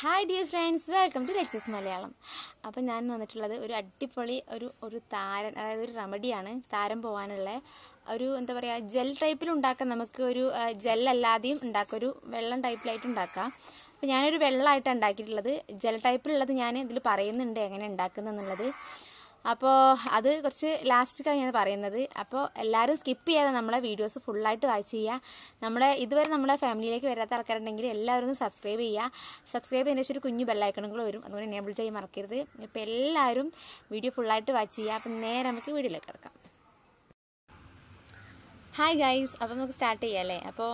Hi dear friends welcome to lectures Malayalam അപ്പം ഞാൻ വന്നിട്ടുള്ളത് ഒരു അടിപൊളി ഒരു ഒരു താരൻ അതായത് ഒരു റെമഡിയാണ് താരം പോകാനുള്ള ഒരു എന്താ പറയുക ജെൽ ടൈപ്പിൽ ഉണ്ടാക്കാം നമുക്ക് ഒരു ജെൽ അല്ലാതെയും ഒരു വെള്ളം ടൈപ്പിലായിട്ട് ഉണ്ടാക്കാം. അപ്പം ഞാനൊരു വെള്ളമായിട്ടാണ് ഉണ്ടാക്കിയിട്ടുള്ളത്. ജെൽ ടൈപ്പിലുള്ളത് ഞാൻ ഇതിൽ പറയുന്നുണ്ട് എങ്ങനെ ഉണ്ടാക്കുന്നതെന്നുള്ളത് അപ്പോൾ അത് കുറച്ച് ലാസ്റ്റ് ഞാൻ പറയുന്നത്. അപ്പോൾ എല്ലാവരും സ്കിപ്പ് ചെയ്യാതെ നമ്മളെ വീഡിയോസ് ഫുള്ളായിട്ട് വാച്ച് ചെയ്യുക. നമ്മളെ ഇതുവരെ നമ്മുടെ ഫാമിലിയിലേക്ക് വരാത്ത ആൾക്കാരുണ്ടെങ്കിൽ എല്ലാവരും ഒന്ന് സബ്സ്ക്രൈബ് ചെയ്യുക. സബ്സ്ക്രൈബ് ചെയ്യുന്ന ശേഷം ഒരു കുഞ്ഞു ബെല്ലൈക്കണുകൾ വരും. അതുകൊണ്ട് എനേബിൾ ചെയ്യാൻ മറക്കരുത്. ഇപ്പോൾ എല്ലാവരും വീഡിയോ ഫുള്ളായിട്ട് വാച്ച് ചെയ്യുക. അപ്പം നേരെ നമുക്ക് വീഡിയോയിലേക്ക് കിടക്കാം. ഹായ് ഗൈസ് അപ്പോൾ നമുക്ക് സ്റ്റാർട്ട് ചെയ്യാം അല്ലേ? അപ്പോൾ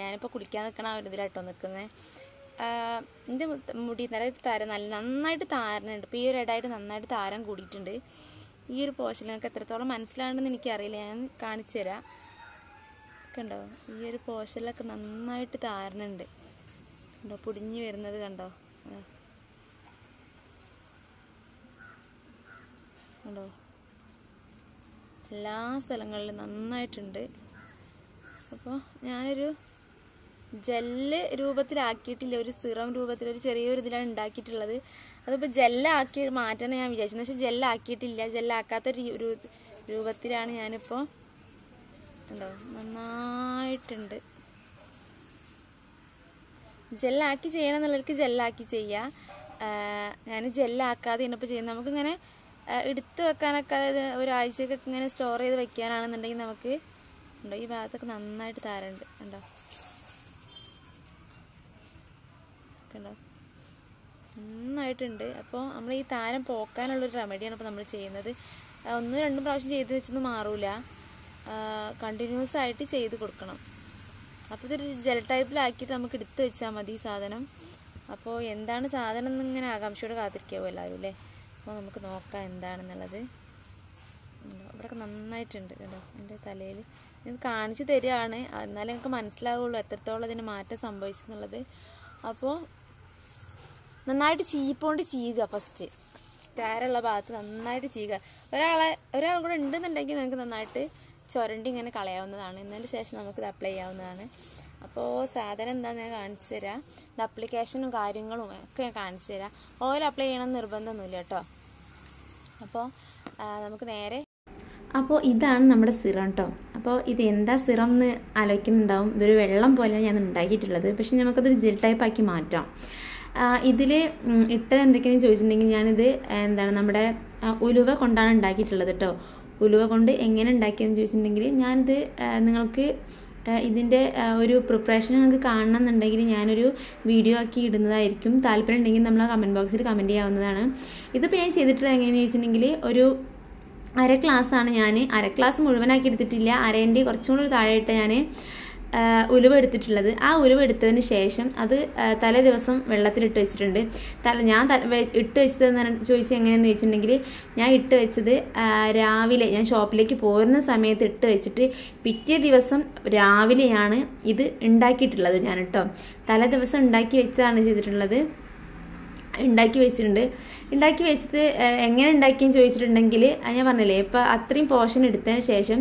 ഞാനിപ്പോൾ കുളിക്കാൻ നിൽക്കണ ഒരു ഇതിലാട്ടോ നിൽക്കുന്നത് എന്റെ മുടി നല്ല താരം നല്ല നന്നായിട്ട് താരനുണ്ട്. ഇപ്പോൾ ഈ ഒരു ഇടായിട്ട് നന്നായിട്ട് താരം കൂടിയിട്ടുണ്ട്. ഈ ഒരു പോഷൻ നിങ്ങൾക്ക് എത്രത്തോളം മനസ്സിലാണെന്ന് എനിക്കറിയില്ല. ഞാൻ കാണിച്ചു തരാം. കണ്ടോ? ഈ ഒരു പോഷനിലൊക്കെ നന്നായിട്ട് താരനുണ്ട്. കണ്ടോ? പൊടിഞ്ഞു വരുന്നത് കണ്ടോ? കണ്ടോ? എല്ലാ സ്ഥലങ്ങളിലും നന്നായിട്ടുണ്ട്. അപ്പോൾ ഞാനൊരു ജെല്ല് രൂപത്തിലാക്കിയിട്ടില്ല. ഒരു സിറം രൂപത്തിൽ ഒരു ചെറിയൊരു ഇതിലാണ് ഉണ്ടാക്കിയിട്ടുള്ളത്. അതിപ്പോൾ ജെല്ലാക്കി മാറ്റാൻ ഞാൻ വിചാരിച്ചത്. പക്ഷേ ജെല്ലാക്കിയിട്ടില്ല. ജെല്ലാക്കാത്ത രൂപത്തിലാണ് ഞാനിപ്പോൾ ഉണ്ടോ നന്നായിട്ടുണ്ട്. ജെല്ലാക്കി ചെയ്യണം എന്നുള്ളവർക്ക് ജെല്ലാക്കി ചെയ്യാം. ഞാൻ ജെല്ലാക്കാതെ ഇന്നിപ്പോൾ ചെയ്യുന്നത്. നമുക്കിങ്ങനെ എടുത്ത് വെക്കാനൊക്കെ അതായത് ഒരാഴ്ചയൊക്കെ ഇങ്ങനെ സ്റ്റോർ ചെയ്ത് വെക്കാനാണെന്നുണ്ടെങ്കിൽ നമുക്ക് ഉണ്ടോ ഈ ഭാഗത്തൊക്കെ നന്നായിട്ട് താരമുണ്ട് ഉണ്ടോ കണ്ടോ നന്നായിട്ടുണ്ട്. അപ്പോൾ നമ്മൾ ഈ താരം പോക്കാനുള്ളൊരു റെമഡിയാണ് ഇപ്പോൾ നമ്മൾ ചെയ്യുന്നത്. ഒന്നും രണ്ടും പ്രാവശ്യം ചെയ്ത് വെച്ചൊന്നും മാറൂല. കണ്ടിന്യൂസ് ആയിട്ട് ചെയ്ത് കൊടുക്കണം. അപ്പോൾ ഇതൊരു ജെൽ ടൈപ്പിലാക്കിയിട്ട് നമുക്ക് എടുത്ത് വെച്ചാൽ മതി ഈ സാധനം. അപ്പോൾ എന്താണ് സാധനം എന്നിങ്ങനെ ആകാംക്ഷയോട് കാത്തിരിക്കാവോ എല്ലാവരും അല്ലേ? അപ്പോൾ നമുക്ക് നോക്കാം എന്താണെന്നുള്ളത്. ഇവിടെയൊക്കെ നന്നായിട്ടുണ്ട് കേട്ടോ എന്റെ തലയിൽ ഇത് കാണിച്ചു തരികയാണ്. എന്നാലേ നമുക്ക് മനസ്സിലാവുള്ളൂ എത്രത്തോളം ഇതിന് മാറ്റം സംഭവിച്ചെന്നുള്ളത്. അപ്പോൾ നന്നായിട്ട് ചീപ്പോണ്ട് ചെയ്യുക ഫസ്റ്റ് താരമുള്ള ഭാഗത്ത് നന്നായിട്ട് ചെയ്യുക ഒരാളെ ഒരാൾ കൂടെ ഉണ്ടെന്നുണ്ടെങ്കിൽ നിങ്ങൾക്ക് നന്നായിട്ട് ചുരണ്ടി ഇങ്ങനെ കളയാവുന്നതാണ്. എന്നതിന് ശേഷം നമുക്കിത് അപ്ലൈ ചെയ്യാവുന്നതാണ്. അപ്പോൾ സാധനം എന്താണെന്ന് ഞാൻ കാണിച്ചു തരാം. അപ്ലിക്കേഷനും കാര്യങ്ങളും ഒക്കെ ഞാൻ കാണിച്ചു തരാം. ഓയിൽ അപ്ലൈ ചെയ്യണം നിർബന്ധമൊന്നുമില്ല കേട്ടോ. അപ്പോൾ നമുക്ക് നേരെ അപ്പോൾ ഇതാണ് നമ്മുടെ സിറം കേട്ടോ അപ്പോൾ ഇത് എന്താ സിറം എന്ന് ആലോചിക്കുന്നുണ്ടാവും. ഇതൊരു വെള്ളം പോലെയാണ് ഞാൻ ഉണ്ടാക്കിയിട്ടുള്ളത്. പക്ഷെ നമുക്കതൊരു ജെൽ ടൈപ്പ് ആക്കി മാറ്റാം. ഇതിൽ ഇട്ടത് എന്തൊക്കെയാണെന്ന് ചോദിച്ചിട്ടുണ്ടെങ്കിൽ ഞാനിത് എന്താണ് നമ്മുടെ ഉലുവ കൊണ്ടാണ് ഉണ്ടാക്കിയിട്ടുള്ളത് കേട്ടോ ഉലുവ കൊണ്ട് എങ്ങനെ ഉണ്ടാക്കിയെന്ന് ചോദിച്ചിട്ടുണ്ടെങ്കിൽ ഞാനിത് നിങ്ങൾക്ക് ഇതിന്റെ ഒരു പ്രിപ്പറേഷൻ നിങ്ങൾക്ക് കാണണം എന്നുണ്ടെങ്കിൽ ഞാനൊരു വീഡിയോ ആക്കി ഇടുന്നതായിരിക്കും. താല്പര്യം ഉണ്ടെങ്കിൽ നമ്മൾ കമന്റ് ബോക്സിൽ കമന്റ് ചെയ്യാവുന്നതാണ്. ഇതിപ്പോൾ ഞാൻ ചെയ്തിട്ടുള്ളത് എങ്ങനെയാണെന്ന് ചോദിച്ചിട്ടുണ്ടെങ്കിൽ ഒരു അര ക്ലാസ്സാണ് ഞാൻ അര ക്ലാസ് മുഴുവനാക്കി എടുത്തിട്ടില്ല. അരേന്റെ കുറച്ചും കൂടി താഴെയിട്ട് ഞാൻ ഉലുവ എടുത്തിട്ടുള്ളത് ആ ഉലുവ എടുത്തതിന് ശേഷം അത് തലേ ദിവസം വെള്ളത്തിലിട്ട് വെച്ചിട്ടുണ്ട്. തല ഞാൻ ഇട്ട് വെച്ചതെന്ന് ചോദിച്ചത് എങ്ങനെയെന്ന് ചോദിച്ചിട്ടുണ്ടെങ്കിൽ ഞാൻ ഇട്ട് വെച്ചത് രാവിലെ ഞാൻ ഷോപ്പിലേക്ക് പോരുന്ന സമയത്ത് ഇട്ട് വെച്ചിട്ട് പിറ്റേ ദിവസം രാവിലെയാണ് ഇത് ഉണ്ടാക്കിയിട്ടുള്ളത് ഞാൻ കേട്ടോ തലേ ദിവസം ഉണ്ടാക്കി വെച്ചതാണ് ചെയ്തിട്ടുള്ളത്. ഉണ്ടാക്കി വെച്ചിട്ടുണ്ട്. ഉണ്ടാക്കി വെച്ചിട്ട് എങ്ങനെ ഉണ്ടാക്കിയെന്ന് ചോദിച്ചിട്ടുണ്ടെങ്കിൽ ഞാൻ പറഞ്ഞില്ലേ ഇപ്പോൾ അത്രയും പോഷൻ എടുത്തതിന് ശേഷം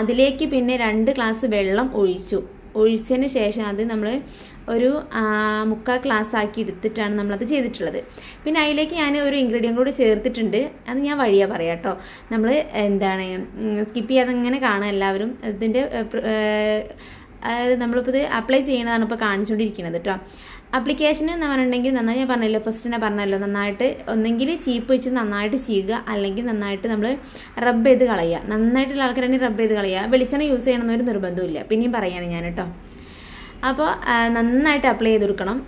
അതിലേക്ക് പിന്നെ രണ്ട് ഗ്ലാസ് വെള്ളം ഒഴിച്ചു. ഒഴിച്ചതിന് ശേഷം അത് നമ്മൾ ഒരു മുക്കാൽ ഗ്ലാസ് ആക്കി എടുത്തിട്ടാണ് നമ്മളത് ചെയ്തിട്ടുള്ളത്. പിന്നെ അതിലേക്ക് ഞാൻ ഒരു ഇൻഗ്രീഡിയൻ കൂടി ചേർത്തിട്ടുണ്ട്. അത് ഞാൻ വഴിയാ പറയാം കേട്ടോ നമ്മൾ എന്താണ് സ്കിപ്പ് ചെയ്യാതെ ഇങ്ങനെ കാണാം എല്ലാവരും. ഇതിന്റെ അതായത് നമ്മളിപ്പോൾ ഇത് അപ്ലൈ ചെയ്യണതാണ് ഇപ്പോൾ കാണിച്ചുകൊണ്ടിരിക്കുന്നത് കേട്ടോ അപ്ലിക്കേഷൻ എന്ന് പറഞ്ഞിട്ടുണ്ടെങ്കിൽ നന്നായി ഞാൻ പറഞ്ഞല്ലോ ഫസ്റ്റ് തന്നെ പറഞ്ഞല്ലോ നന്നായിട്ട് ഒന്നെങ്കിൽ ചീപ്പ് വെച്ച് നന്നായിട്ട് ചെയ്യുക അല്ലെങ്കിൽ നന്നായിട്ട് നമ്മൾ റബ്ബ് ചെയ്ത് കളയുക. നന്നായിട്ടുള്ള ആൾക്കാരാണെങ്കിൽ റബ്ബ് ചെയ്ത് കളയുക. വെളിച്ചെണ്ണ യൂസ് ചെയ്യണമെന്നൊരു നിർബന്ധമില്ല പിന്നെയും പറയുകയാണ് ഞാൻ കേട്ടോ. അപ്പോൾ നന്നായിട്ട് അപ്ലൈ ചെയ്ത് കൊടുക്കണം.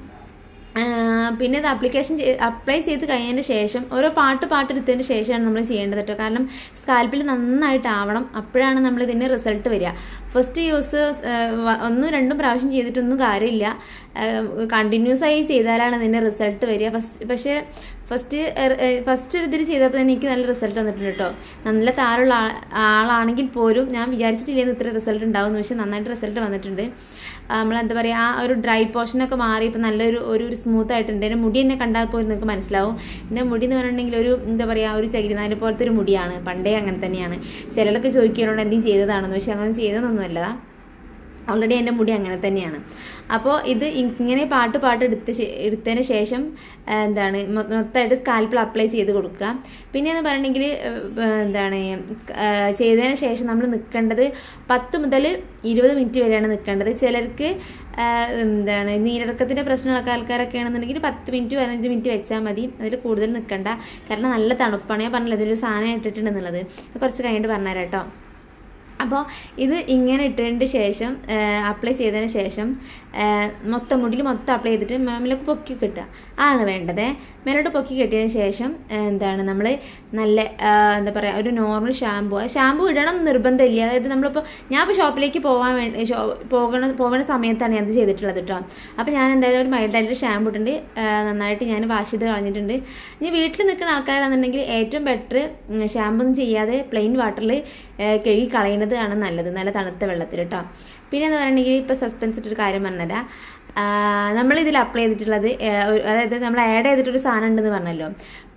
പിന്നെ ഇത് അപ്ലിക്കേഷൻ അപ്ലൈ ചെയ്ത് കഴിഞ്ഞതിന് ശേഷം ഓരോ പാട്ട് പാട്ട് എടുത്തതിന് ശേഷമാണ് നമ്മൾ ചെയ്യേണ്ടത് കേട്ടോ. കാരണം സ്കാൽപ്പിൽ നന്നായിട്ട് ആവണം. അപ്പോഴാണ് നമ്മൾ ഇതിന്റെ റിസൾട്ട് വരിക. ഫസ്റ്റ് യൂസ് ഒന്നും രണ്ടും പ്രാവശ്യം ചെയ്തിട്ടൊന്നും കാര്യമില്ല. കണ്ടിന്യൂസ് ആയി ചെയ്താലാണ് അതിന്റെ റിസൾട്ട് വരിക. ഫസ്റ്റ് പക്ഷേ ഫസ്റ്റ് ഫസ്റ്റ് ഒരു ഇതിൽ ചെയ്തപ്പോൾ തന്നെ എനിക്ക് നല്ല റിസൾട്ട് വന്നിട്ടുണ്ട് കേട്ടോ. നല്ല താരമുള്ള ആളാണെങ്കിൽ പോലും ഞാൻ വിചാരിച്ചിട്ടില്ലെന്ന് ഇത്ര റിസൾട്ട് ഉണ്ടാവുമെന്ന് പക്ഷേ നന്നായിട്ട് റിസൾട്ട് വന്നിട്ടുണ്ട്. നമ്മൾ എന്താ പറയുക ആ ഒരു ഡ്രൈ പോർഷനൊക്കെ മാറി ഇപ്പം നല്ലൊരു ഒരു ഒരു സ്മൂത്ത് ആയിട്ടുണ്ട്. എന്റെ മുടി എന്നെ കണ്ടാൽ പോലും നിങ്ങൾക്ക് മനസ്സിലാവും. എന്റെ മുടി എന്ന് പറഞ്ഞിട്ടുണ്ടെങ്കിൽ ഒരു എന്താ പറയുക ഒരു ചകിരിനാല് പോലത്തെ ഒരു മുടിയാണ്. പണ്ടേ അങ്ങനെ തന്നെയാണ്. ചിലരൊക്കെ ചോദിക്കുന്നവരോട് എന്തെങ്കിലും ചെയ്തതാണെന്ന്? പക്ഷേ അങ്ങനെ ചെയ്തതൊന്നുമല്ല ഓൾറെഡി എന്റെ മുടി അങ്ങനെ തന്നെയാണ്. അപ്പോൾ ഇത് ഇങ്ങനെ പാട്ട് പാട്ട് എടുത്ത എടുത്തതിന് ശേഷം എന്താണ് മൊത്തമായിട്ട് സ്കാൽപ്പിൽ അപ്ലൈ ചെയ്ത് കൊടുക്കുക. പിന്നെ എന്ന് പറയണമെങ്കിൽ എന്താണ് ചെയ്തതിന് ശേഷം നമ്മൾ നിൽക്കേണ്ടത് പത്ത് മുതൽ ഇരുപത് മിനിറ്റ് വരെയാണ് നിൽക്കേണ്ടത്. ചിലർക്ക് എന്താണ് നീരിറക്കത്തിന്റെ പ്രശ്നമുള്ള ആൾക്കാരൊക്കെ ആണെന്നുണ്ടെങ്കിൽ പത്ത് മിനിറ്റ് പതിനഞ്ച് മിനിറ്റ് വെച്ചാൽ മതി. അതിൽ കൂടുതൽ നിൽക്കണ്ട. കാരണം നല്ല തണുപ്പാണ്. ഞാൻ പറഞ്ഞില്ല ഇതൊരു സാധനം ഇട്ടിട്ടുണ്ടെന്നുള്ളത്. കുറച്ച് കഴിഞ്ഞിട്ട് പറഞ്ഞുതരാം കേട്ടോ. അപ്പോൾ ഇത് ഇങ്ങനെ ഇട്ടതിന് ശേഷം അപ്ലൈ ചെയ്തതിന് ശേഷം മൊത്തം മുടിയിൽ മൊത്തം അപ്ലൈ ചെയ്തിട്ട് മേമിലൊക്കെ പൊക്കി കെട്ടുക. ആണ് വേണ്ടത്. മേലോട്ട് പൊക്കി കെട്ടിയതിന് ശേഷം എന്താണ് നമ്മൾ നല്ല എന്താ പറയുക ഒരു നോർമൽ ഷാമ്പു ഷാമ്പു ഇടണം നിർബന്ധമില്ല. അതായത് നമ്മളിപ്പോൾ ഞാൻ ഇപ്പോൾ ഷോപ്പിലേക്ക് പോകാൻ വേണ്ടി ഷോ പോകണ പോകുന്ന സമയത്താണ് ഞാൻ അത് ചെയ്തിട്ടുള്ളത് കേട്ടോ അപ്പോൾ ഞാൻ എന്തായാലും ഒരു മൈൽഡായിട്ട് ഷാമ്പു ഇട്ടുണ്ട് നന്നായിട്ട് ഞാൻ വാഷ് ചെയ്ത് കളഞ്ഞിട്ടുണ്ട്. ഇനി വീട്ടിൽ നിൽക്കുന്ന ആൾക്കാരാണെന്നുണ്ടെങ്കിൽ ഏറ്റവും ബെറ്റർ ഷാമ്പു ഒന്നും ചെയ്യാതെ പ്ലെയിൻ വാട്ടറിൽ കഴുകി കളയുന്നത് ആണ് നല്ലത്. നല്ല തണുത്ത വെള്ളത്തിൽ കേട്ടോ പിന്നെ എന്ന് പറയുകയാണെങ്കിൽ ഇപ്പോൾ സസ്പെൻസ് ഇട്ടൊരു കാര്യം പറഞ്ഞുതരാം നമ്മളിതിൽ അപ്ലൈ ചെയ്തിട്ടുള്ളത് അതായത് നമ്മൾ ആഡ് ചെയ്തിട്ടൊരു സാധനം ഉണ്ടെന്ന് പറഞ്ഞല്ലോ.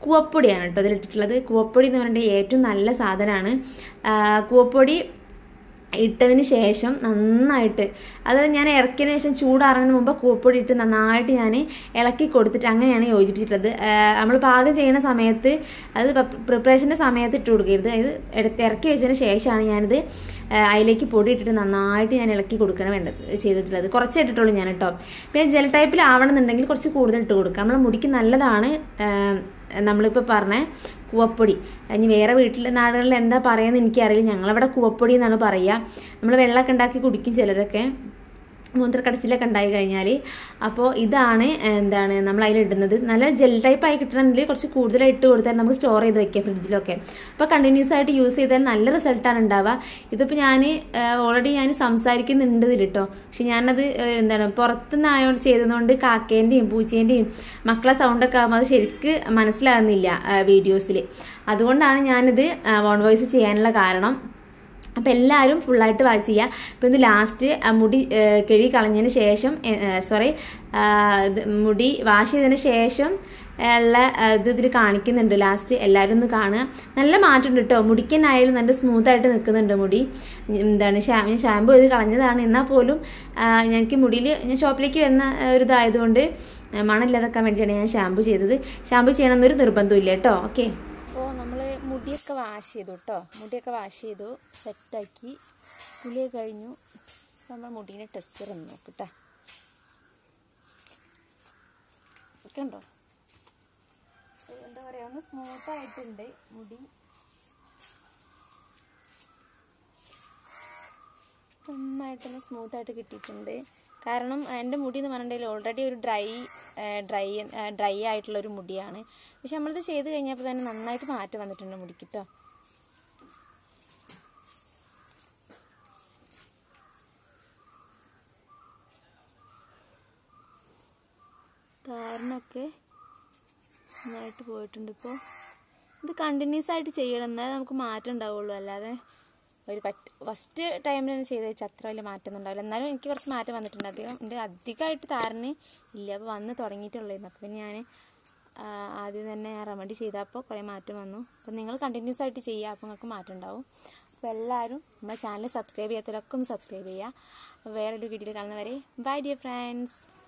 കൂവപ്പൊടിയാണ് കേട്ടോ അതിലിട്ടിട്ടുള്ളത് കൂവപ്പൊടി എന്ന് പറഞ്ഞിട്ടുണ്ടെങ്കിൽ ഏറ്റവും നല്ല സാധനമാണ്. കൂവപ്പൊടി ഇട്ടതിന് ശേഷം നന്നായിട്ട് അതായത് ഞാൻ ഇറക്കിയതിന് ശേഷം ചൂടാറുന്നതിന് മുമ്പ് കൂപ്പൊടി ഇട്ട് നന്നായിട്ട് ഞാൻ ഇളക്കി കൊടുത്തിട്ട് അങ്ങനെയാണ് യോജിപ്പിച്ചിട്ടുള്ളത്. നമ്മൾ പാകം ചെയ്യുന്ന സമയത്ത് അത് പ്രിപ്പറേഷന്റെ സമയത്ത് ഇട്ട് കൊടുക്കരുത്. അത് എടുത്ത് ഇറക്കി വെച്ചതിന് ശേഷമാണ് ഞാനിത് അതിലേക്ക് പൊടി ഇട്ടിട്ട് നന്നായിട്ട് ഞാൻ ഇളക്കി കൊടുക്കണം വേണ്ടത് ചെയ്തിട്ടുള്ളത്. കുറച്ചേ ഇട്ടിട്ടുള്ളൂ ഞാൻ കേട്ടോ പിന്നെ ജെൽ ടൈപ്പിൽ ആവണമെന്നുണ്ടെങ്കിൽ കുറച്ച് കൂടുതൽ ഇട്ട് കൊടുക്കുക. നമ്മളെ മുടിക്ക് നല്ലതാണ് നമ്മളിപ്പോൾ പറഞ്ഞ കൂവപ്പൊടി. ഇനി വേറെ വീട്ടിലെ നാടുകളിൽ എന്താ പറയുന്നത് എനിക്കറിയില്ല. ഞങ്ങളവിടെ കൂവപ്പൊടി എന്നാണ് പറയുക നമ്മൾ വെള്ളമൊക്കെ ഉണ്ടാക്കി കുടിക്കും ചിലരൊക്കെ. മൂത്രക്കടച്ചിലൊക്കെ ഉണ്ടായി കഴിഞ്ഞാൽ അപ്പോൾ ഇതാണ് എന്താണ് നമ്മൾ അതിലിടുന്നത് നല്ല ജെൽ ടൈപ്പ് ആയി കിട്ടണമെങ്കിൽ കുറച്ച് കൂടുതലായി ഇട്ട് കൊടുത്താൽ നമുക്ക് സ്റ്റോർ ചെയ്ത് വെക്കാം ഫ്രിഡ്ജിലൊക്കെ. അപ്പോൾ കണ്ടിന്യൂസ് ആയിട്ട് യൂസ് ചെയ്താൽ നല്ല റിസൾട്ടാണ് ഉണ്ടാവുക. ഇതിപ്പോൾ ഞാൻ ഓൾറെഡി ഞാൻ സംസാരിക്കുന്നുണ്ട് ഇതിൽ കേട്ടോ പക്ഷെ ഞാനത് എന്താണ് പുറത്തുനിന്നായോണ്ട് ചെയ്തതുകൊണ്ട് കാക്കേന്റെയും പൂച്ചേന്റെയും മക്കളെ സൗണ്ടൊക്കെ ആകുമ്പോൾ അത് ശരിക്ക് മനസ്സിലാകുന്നില്ല വീഡിയോസിൽ അതുകൊണ്ടാണ് ഞാനിത് വോൺ വോയിസ് ചെയ്യാനുള്ള കാരണം. അപ്പോൾ എല്ലാവരും ഫുള്ളായിട്ട് വാച്ച് ചെയ്യുക അപ്പോൾ ഇത് ലാസ്റ്റ് മുടി കിഴി കളഞ്ഞതിന് ശേഷം സോറി മുടി വാഷ് ചെയ്തതിന് ശേഷം ഉള്ള ഇത് ഇതിൽ കാണിക്കുന്നുണ്ട്. ലാസ്റ്റ് എല്ലാവരും ഒന്ന് കാണുക. നല്ല മാറ്റമുണ്ട് കേട്ടോ മുടിക്കനായാലും നല്ല സ്മൂത്തായിട്ട് നിൽക്കുന്നുണ്ട് മുടി. എന്താണ് ഞാൻ ഷാമ്പു ഇത് കളഞ്ഞതാണ്. എന്നാൽ പോലും ഞങ്ങൾക്ക് മുടിയിൽ ഞാൻ ഷോപ്പിലേക്ക് വരുന്ന ഒരു ഇതായതുകൊണ്ട് മണമില്ലാതാക്കാൻ വേണ്ടിയാണ് ഞാൻ ഷാമ്പു ചെയ്തത്. ഷാമ്പു ചെയ്യണമെന്നൊരു നിർബന്ധമില്ല കേട്ടോ ഓക്കെ മുടിയൊക്കെ വാഷ് ചെയ്തു കേട്ടോ മുടിയൊക്കെ വാഷ് ചെയ്തു സെറ്റാക്കി പുളിയെ കഴിഞ്ഞു. നമ്മൾ മുടീനെ ടെസ്റ്റർ ഒന്ന് നോക്കട്ടെ കണ്ടോ എന്താ പറയുക ഒന്ന് സ്മൂത്ത് ആയിട്ടുണ്ട് മുടി. നന്നായിട്ടൊന്ന് സ്മൂത്ത് ആയിട്ട് കിട്ടിയിട്ടുണ്ട്. കാരണം എന്റെ മുടി എന്ന് പറഞ്ഞിട്ടുണ്ടെങ്കിൽ ഓൾറെഡി ഒരു ഡ്രൈ ഡ്രൈ ഡ്രൈ ആയിട്ടുള്ള ഒരു മുടിയാണ്. പക്ഷെ നമ്മളിത് ചെയ്ത് കഴിഞ്ഞപ്പോൾ തന്നെ നന്നായിട്ട് മാറ്റം വന്നിട്ടുണ്ട് മുടിക്ക് കേട്ടോ താരനൊക്കെ നന്നായിട്ട് പോയിട്ടുണ്ട് ഇപ്പോൾ ഇത് കണ്ടിന്യൂസ് ആയിട്ട് ചെയ്യണം എന്നാലേ നമുക്ക് മാറ്റം ഉണ്ടാവുള്ളൂ. അല്ലാതെ ഒരു പറ്റ് ഫസ്റ്റ് ടൈമിൽ തന്നെ ചെയ്ത് വെച്ചാൽ അത്ര വലിയ മാറ്റമൊന്നും ഉണ്ടാവില്ല. എന്നാലും എനിക്ക് കുറച്ച് മാറ്റം വന്നിട്ടുണ്ട്. അധികം ഉണ്ട് അധികമായിട്ട് താരന് ഇല്ല. അപ്പോൾ വന്ന് തുടങ്ങിയിട്ടുള്ളായിരുന്നു. അപ്പോൾ പിന്നെ ഞാൻ ആദ്യം തന്നെ ഞാൻ റെമഡി ചെയ്തപ്പോൾ കുറേ മാറ്റം വന്നു. അപ്പോൾ നിങ്ങൾ കണ്ടിന്യൂസ് ആയിട്ട് ചെയ്യുക അപ്പോൾ നിങ്ങൾക്ക് മാറ്റം ഉണ്ടാവും. അപ്പോൾ എല്ലാവരും നമ്മുടെ ചാനൽ സബ്സ്ക്രൈബ് ചെയ്യാത്തവരൊക്കെ ഒന്ന് സബ്സ്ക്രൈബ് ചെയ്യുക വേറൊരു വീഡിയോയിൽ കാണുന്നവരെ ബൈ ഡിയർ ഫ്രണ്ട്സ്